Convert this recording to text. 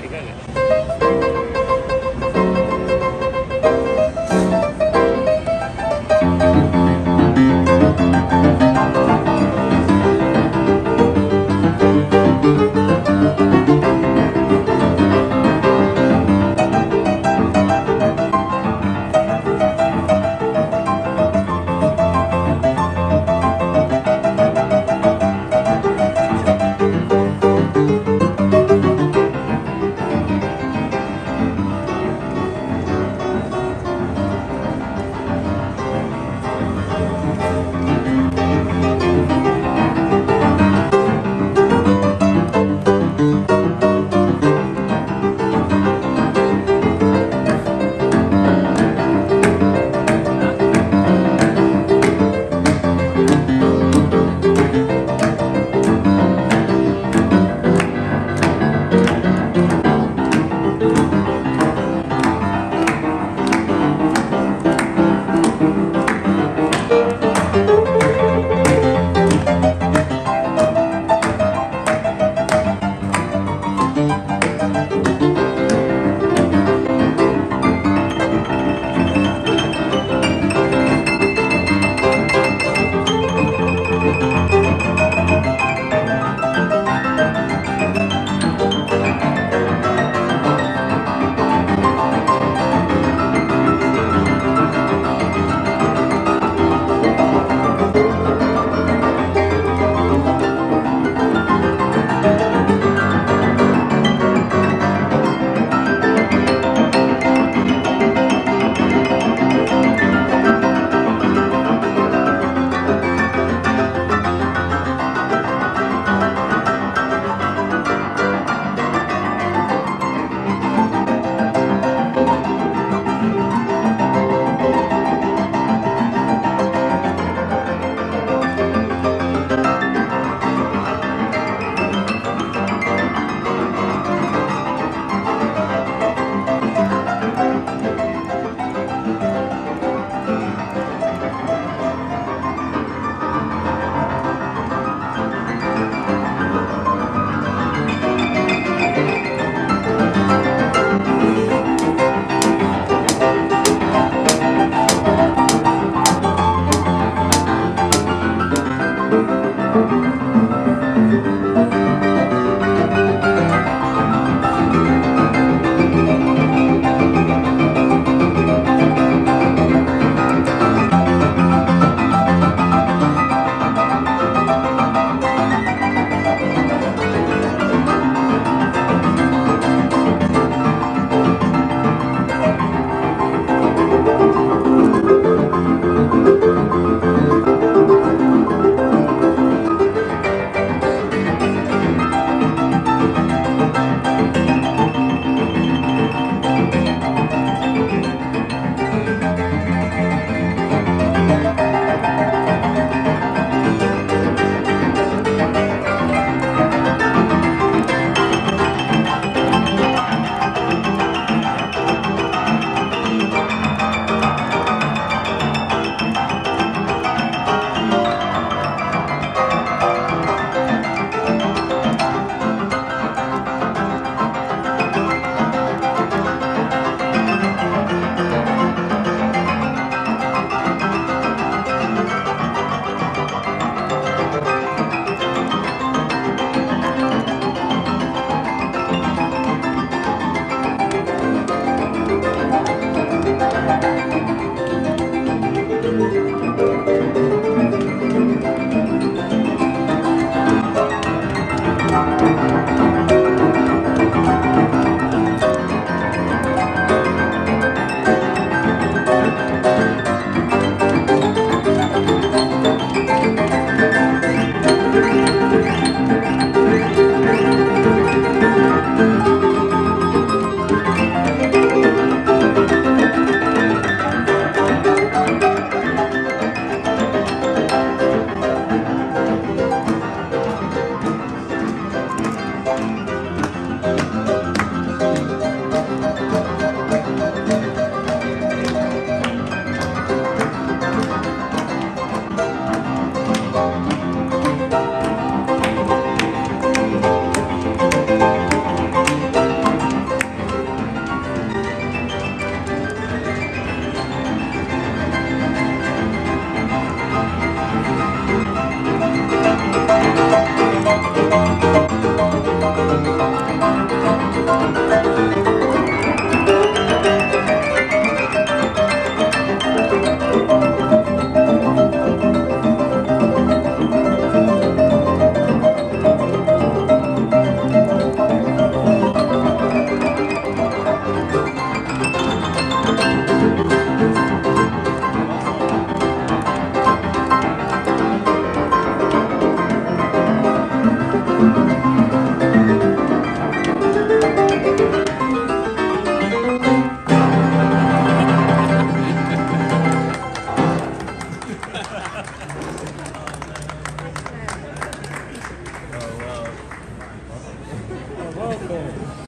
que gana.